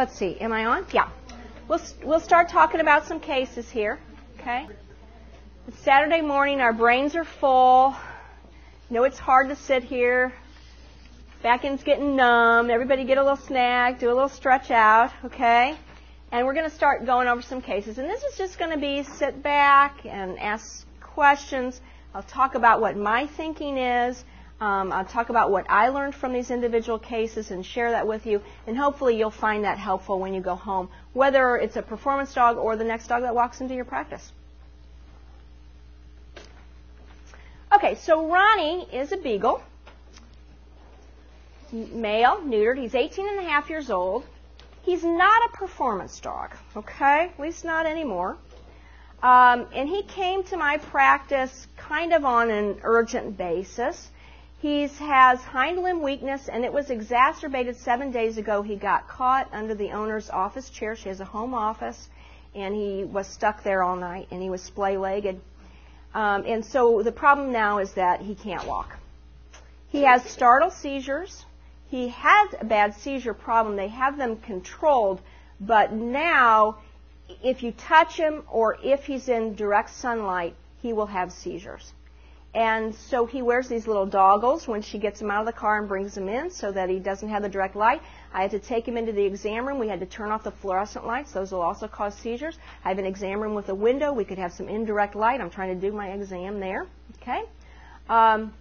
Let's see, am I on? Yeah. We'll, we'll start talking about some cases here, okay? It's Saturday morning, our brains are full. Know it's hard to sit here. Back end's getting numb. Everybody get a little snack, do a little stretch out, okay? And we're going to start going over some cases. And this is just going to be sit back and ask questions. I'll talk about what my thinking is. Um, I'll talk about what I learned from these individual cases and share that with you. And hopefully you'll find that helpful when you go home, whether it's a performance dog or the next dog that walks into your practice. Okay, so Ronnie is a beagle, male, neutered. He's 18 and a half years old. He's not a performance dog, okay? At least not anymore. Um, and he came to my practice kind of on an urgent basis. He has hind limb weakness, and it was exacerbated seven days ago. He got caught under the owner's office chair. She has a home office, and he was stuck there all night, and he was splay legged. Um, and so the problem now is that he can't walk. He has startle seizures. He has a bad seizure problem. They have them controlled, but now if you touch him or if he's in direct sunlight, he will have seizures. And so he wears these little doggles when she gets him out of the car and brings him in so that he doesn't have the direct light. I had to take him into the exam room. We had to turn off the fluorescent lights. Those will also cause seizures. I have an exam room with a window. We could have some indirect light. I'm trying to do my exam there. Okay. Um,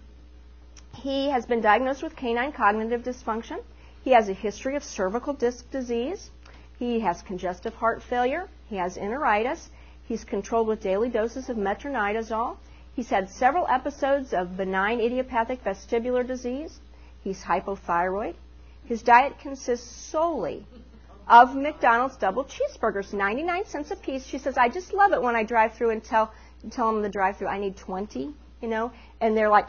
he has been diagnosed with canine cognitive dysfunction. He has a history of cervical disc disease. He has congestive heart failure. He has enteritis. He's controlled with daily doses of metronidazole. He's had several episodes of benign idiopathic vestibular disease. He's hypothyroid. His diet consists solely of McDonald's double cheeseburgers, 99 cents a piece. She says, I just love it when I drive through and tell, tell them the drive through, I need 20, you know, and they're like,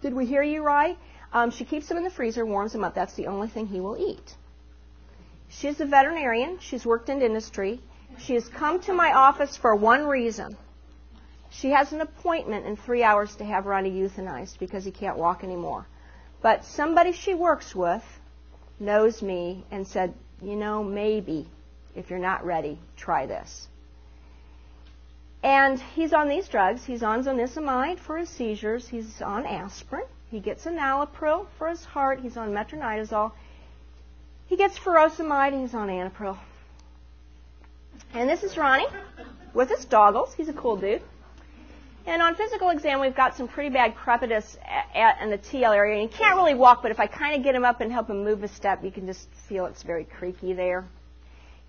did we hear you right? Um, she keeps them in the freezer, warms them up. That's the only thing he will eat. She's a veterinarian. She's worked in industry. She has come to my office for one reason she has an appointment in three hours to have Ronnie euthanized because he can't walk anymore. But somebody she works with knows me and said, you know, maybe if you're not ready, try this. And he's on these drugs. He's on zonisamide for his seizures. He's on aspirin. He gets an enalapril for his heart. He's on metronidazole. He gets furosemide he's on Anipryl. And this is Ronnie with his doggles. He's a cool dude. And on physical exam, we've got some pretty bad crepitus at, at, in the TL area. And he can't really walk, but if I kind of get him up and help him move a step, you can just feel it's very creaky there.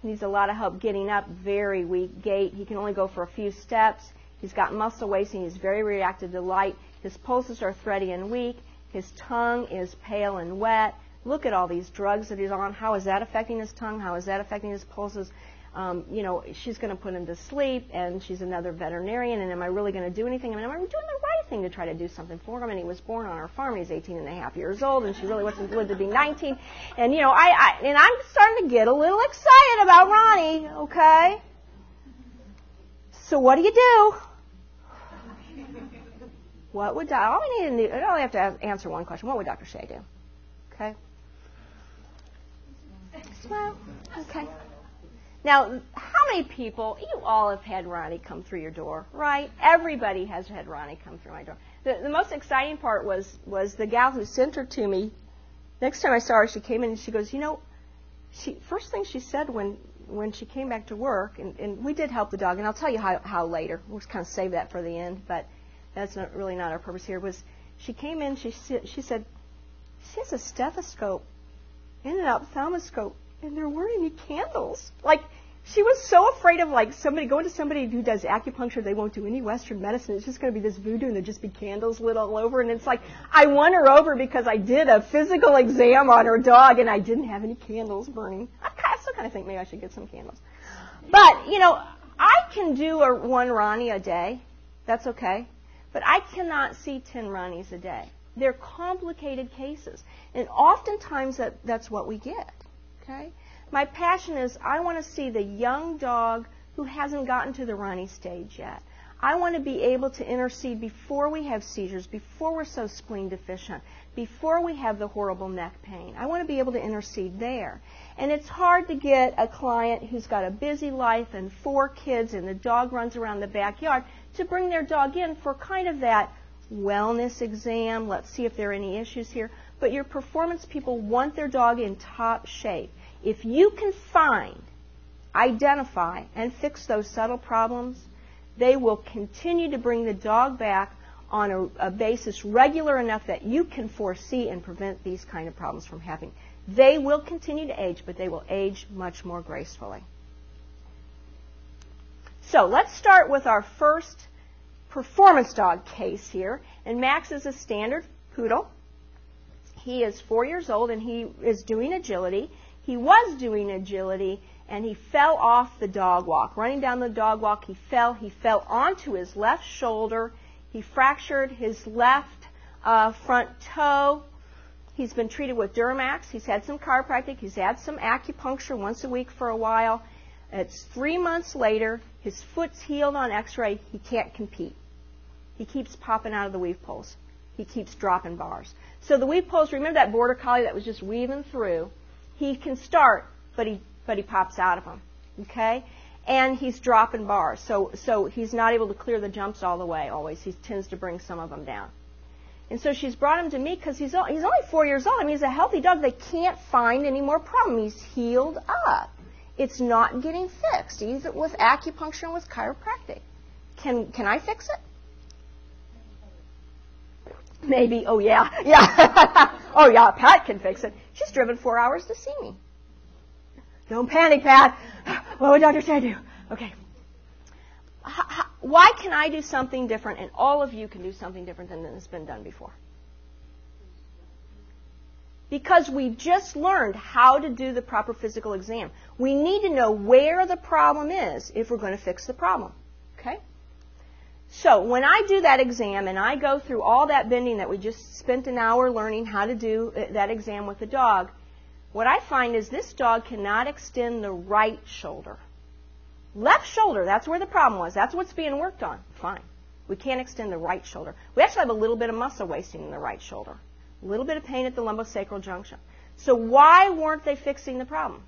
He needs a lot of help getting up, very weak gait. He can only go for a few steps. He's got muscle wasting. He's very reactive to light. His pulses are thready and weak. His tongue is pale and wet. Look at all these drugs that he's on. How is that affecting his tongue? How is that affecting his pulses? Um, you know, she's going to put him to sleep, and she's another veterinarian, and am I really going to do anything? I mean, am I doing the right thing to try to do something for him? And he was born on our farm. He's 18 and a half years old, and she really wants him to be 19. And, you know, I, I and I'm starting to get a little excited about Ronnie, okay? So what do you do? What would all we need to do? I only have to answer one question. What would Dr. Xie do? Okay. Smile. Okay. Now, how many people, you all have had Ronnie come through your door, right? Everybody has had Ronnie come through my door. The, the most exciting part was, was the gal who sent her to me. Next time I saw her, she came in and she goes, you know, she, first thing she said when, when she came back to work, and, and we did help the dog, and I'll tell you how, how later. We'll just kind of save that for the end, but that's not really not our purpose here, was she came in, she, she said, she has a stethoscope and an ophthalmoscope and they're wearing candles. Like she was so afraid of like somebody going to somebody who does acupuncture, they won't do any Western medicine. It's just going to be this voodoo, and there'll just be candles lit all over. And it's like I won her over because I did a physical exam on her dog, and I didn't have any candles burning. I, I still kind of think maybe I should get some candles. But you know, I can do a one Ronnie a day. That's okay. But I cannot see ten Ronnies a day. They're complicated cases, and oftentimes that, that's what we get. Okay? My passion is I want to see the young dog who hasn't gotten to the Ronnie stage yet. I want to be able to intercede before we have seizures, before we're so spleen deficient, before we have the horrible neck pain. I want to be able to intercede there. And it's hard to get a client who's got a busy life and four kids and the dog runs around the backyard to bring their dog in for kind of that wellness exam. Let's see if there are any issues here. But your performance people want their dog in top shape. If you can find, identify, and fix those subtle problems, they will continue to bring the dog back on a, a, basis regular enough that you can foresee and prevent these kind of problems from happening. They will continue to age, but they will age much more gracefully. So let's start with our first performance dog case here. And Max is a standard poodle. He is four years old and he is doing agility. He was doing agility and he fell off the dog walk. Running down the dog walk, he fell. He fell onto his left shoulder. He fractured his left uh, front toe. He's been treated with Deramaxx. He's had some chiropractic. He's had some acupuncture once a week for a while. It's three months later. His foot's healed on x-ray. He can't compete. He keeps popping out of the weave poles. He keeps dropping bars. So the weave poles, remember that border collie that was just weaving through? He can start, but he but he pops out of them. Okay? And he's dropping bars. So, so he's not able to clear the jumps all the way always. He tends to bring some of them down. And so she's brought him to me because he's, he's only four years old. I mean, he's a healthy dog. They can't find any more problem. He's healed up. It's not getting fixed, either with acupuncture and with chiropractic. Can, can I fix it? Maybe. Oh, yeah. Yeah. oh, yeah. Pat can fix it. She's driven four hours to see me. Don't panic, Pat. What would Dr. Xie do? Okay. why can I do something different and all of you can do something different than has been done before? Because we just learned how to do the proper physical exam. We need to know where the problem is if we're going to fix the problem. So when I do that exam and I go through all that bending that we just spent an hour learning how to do uh, that exam with the dog, what I find is this dog cannot extend the right shoulder. Left shoulder, that's where the problem was. That's what's being worked on. Fine. We can't extend the right shoulder. We actually have a little bit of muscle wasting in the right shoulder. A little bit of pain at the lumbosacral junction. So why weren't they fixing the problem?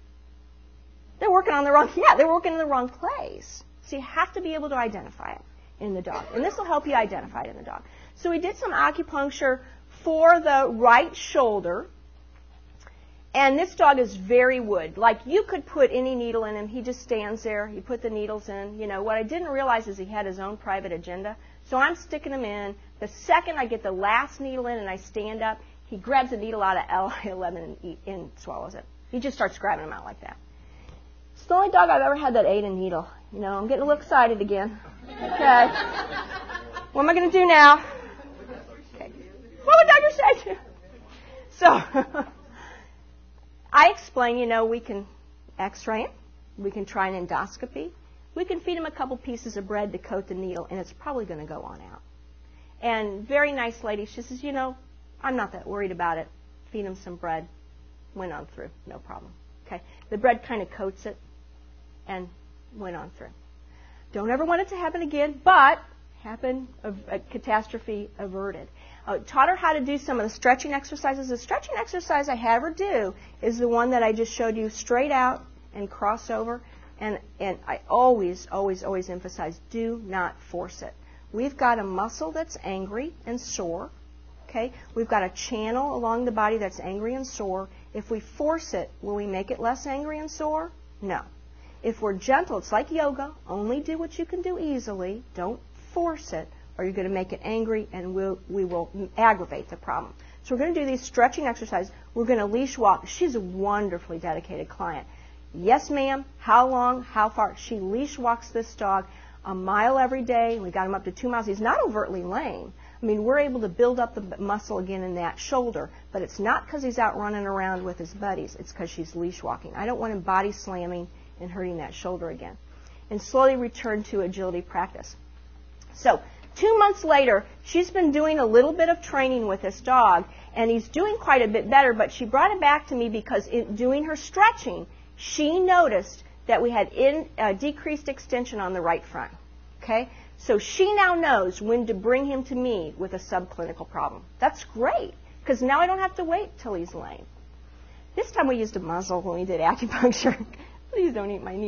They're working on the wrong, yeah, they're working in the wrong place. So you have to be able to identify it in the dog. And this will help you identify it in the dog. So we did some acupuncture for the right shoulder and this dog is very wood. Like you could put any needle in him. He just stands there. You put the needles in. You know, what I didn't realize is he had his own private agenda. So I'm sticking him in. The second I get the last needle in and I stand up, he grabs a needle out of LI11 and, and swallows it. He just starts grabbing them out like that. It's the only dog I've ever had that ate a needle. You know, I'm getting a little excited again. Okay. what am I going to do now? Okay. What would Dr. Xie? So, I explain, you know, we can x-ray him. We can try an endoscopy. We can feed him a couple pieces of bread to coat the needle, and it's probably going to go on out. And very nice lady, she says, you know, I'm not that worried about it. Feed him some bread. Went on through, no problem. Okay, the bread kind of coats it, and went on through. Don't ever want it to happen again, but happen, a catastrophe averted uh, taught her how to do some of the stretching exercises. The stretching exercise I have her do is the one that I just showed you straight out and cross over. And, and I always, always, always emphasize do not force it. We've got a muscle that's angry and sore. Okay? We've got a channel along the body that's angry and sore. If we force it, will we make it less angry and sore? No. If we're gentle, it's like yoga. Only do what you can do easily. Don't force it or you're going to make it angry and we'll, we will aggravate the problem. So we're going to do these stretching exercises. We're going to leash walk. She's a wonderfully dedicated client. Yes, ma'am. How long? How far? She leash walks this dog a mile every day. We got him up to two miles. He's not overtly lame. I mean, we're able to build up the muscle again in that shoulder, but it's not because he's out running around with his buddies. It's because she's leash walking. I don't want him body slamming and hurting that shoulder again. And slowly return to agility practice. So Two months later, she's been doing a little bit of training with this dog, and he's doing quite a bit better, but she brought it back to me because in doing her stretching, she noticed that we had in, uh, decreased extension on the right front. Okay? So she now knows when to bring him to me with a subclinical problem. That's great because now I don't have to wait till he's lame. This time we used a muzzle when we did acupuncture. Please don't eat my knee.